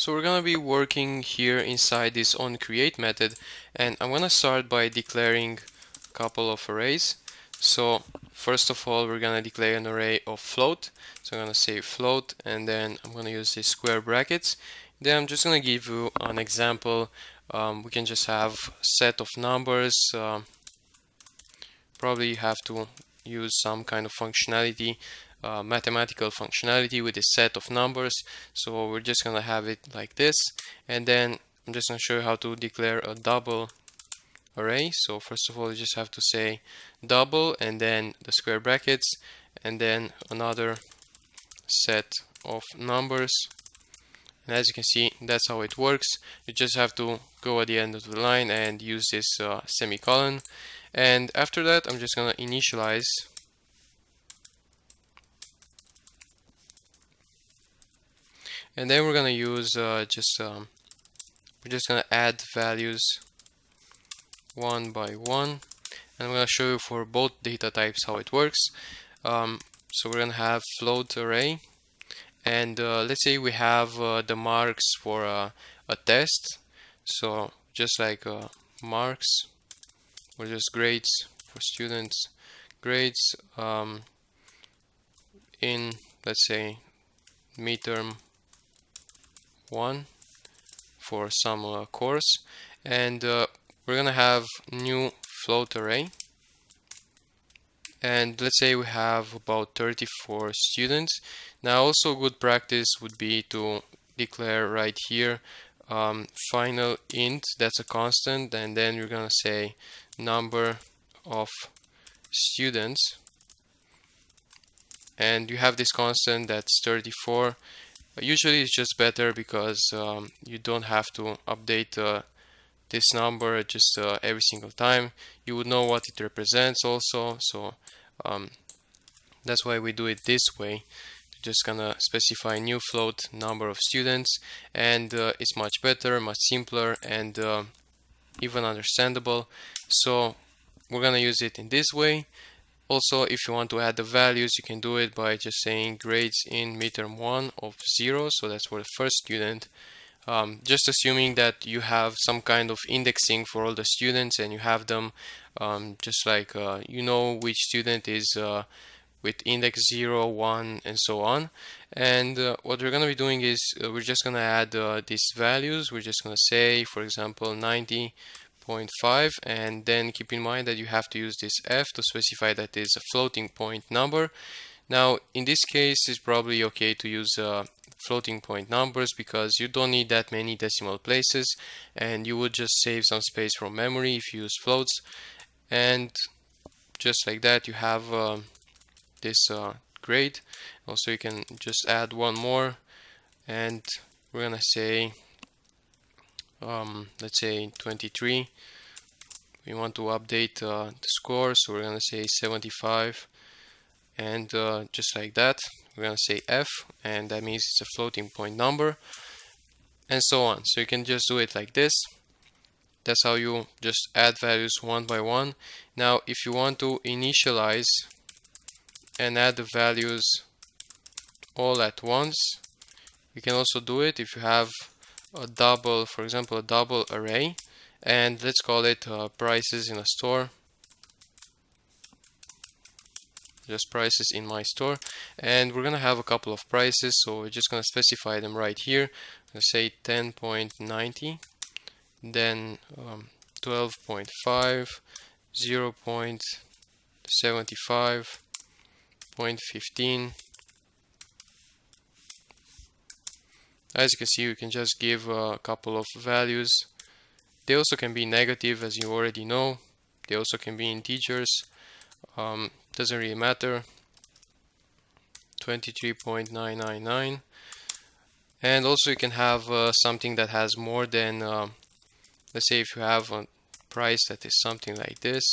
So we're gonna be working here inside this onCreate method and I'm gonna start by declaring a couple of arrays. So first of all we're gonna declare an array of float. So I'm gonna say float and then I'm gonna use these square brackets. Then I'm just gonna give you an example. Um, we can just have set of numbers. Uh, probably you have to use some kind of functionality uh, mathematical functionality with a set of numbers. So we're just gonna have it like this. And then I'm just gonna show you how to declare a double array. So first of all you just have to say double and then the square brackets and then another set of numbers. And as you can see that's how it works. You just have to go at the end of the line and use this uh, semicolon. And after that I'm just gonna initialize and then we're gonna use uh, just um, we're just gonna add values one by one. And I'm gonna show you for both data types how it works. Um, so we're gonna have float array. And uh, let's say we have uh, the marks for a test. So just like uh, marks or just grades for students grades um, in let's say midterm one for some uh, course. And uh, we're gonna have new float array and let's say we have about 34 students. Now also good practice would be to declare right here um, final int that's a constant and then you're gonna say number of students. And you have this constant that's 34 usually it's just better because um, you don't have to update uh, this number just uh, every single time. You would know what it represents also so um, that's why we do it this way. Just gonna specify new float number of students and uh, it's much better much simpler and uh, even understandable. So we're gonna use it in this way also, if you want to add the values, you can do it by just saying grades in midterm 1 of 0, so that's for the first student. Um, just assuming that you have some kind of indexing for all the students and you have them um, just like uh, you know which student is uh, with index 0, 1 and so on. And uh, what we're going to be doing is uh, we're just going to add uh, these values. We're just going to say, for example, 90 0.5 and then keep in mind that you have to use this f to specify that is a floating point number. Now in this case it's probably okay to use uh, floating point numbers because you don't need that many decimal places and you would just save some space from memory if you use floats. And just like that you have uh, this uh, grade. Also you can just add one more and we're gonna say um, let's say 23 we want to update uh, the score. So we're gonna say 75 and uh, just like that we're gonna say F and that means it's a floating point number and so on. So you can just do it like this. That's how you just add values one by one. Now if you want to initialize and add the values all at once you can also do it if you have a double, for example, a double array and let's call it uh, prices in a store. Just prices in my store. And we're gonna have a couple of prices so we're just gonna specify them right here. Let's say 10.90 then um, 12.5 0 0.75 0.15 as you can see you can just give a couple of values. They also can be negative as you already know. They also can be integers. Um, doesn't really matter. 23.999 and also you can have uh, something that has more than uh, let's say if you have a price that is something like this.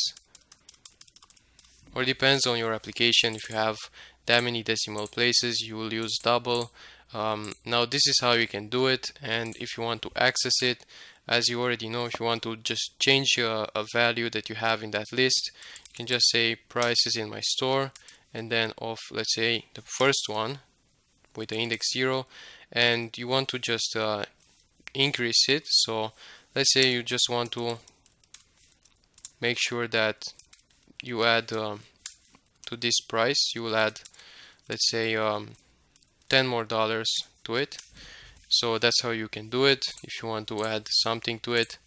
Or depends on your application. If you have that many decimal places you will use double. Um, now this is how you can do it and if you want to access it as you already know if you want to just change a, a value that you have in that list you can just say prices in my store and then of let's say the first one with the index 0 and you want to just uh, increase it. So let's say you just want to make sure that you add um, to this price you will add let's say um, 10 more dollars to it. So that's how you can do it. If you want to add something to it